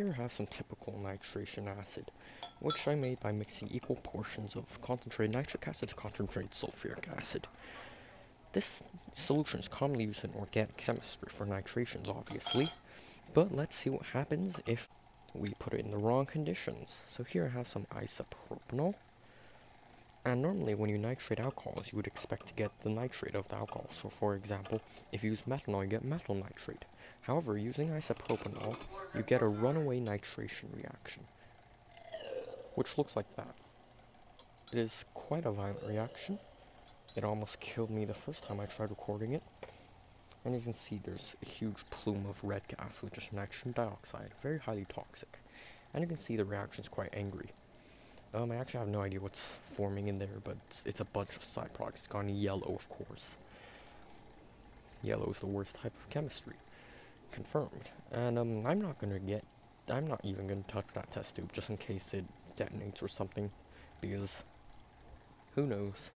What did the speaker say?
here have some typical nitration acid, which I made by mixing equal portions of concentrated nitric acid to concentrated sulfuric acid. This solution is commonly used in organic chemistry for nitrations, obviously, but let's see what happens if we put it in the wrong conditions. So here I have some isopropanol, and normally when you nitrate alcohols, you would expect to get the nitrate of the alcohol. So for example, if you use methanol, you get methyl nitrate. However, using isopropanol, you get a runaway nitration reaction, which looks like that. It is quite a violent reaction. It almost killed me the first time I tried recording it. And you can see there's a huge plume of red gas, which is nitrogen dioxide, very highly toxic. And you can see the reaction is quite angry. Um, I actually have no idea what's forming in there, but it's, it's a bunch of side products. It's gone yellow, of course. Yellow is the worst type of chemistry. Confirmed. And, um, I'm not gonna get... I'm not even gonna touch that test tube, just in case it detonates or something. Because... Who knows?